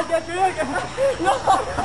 get, get, get. No.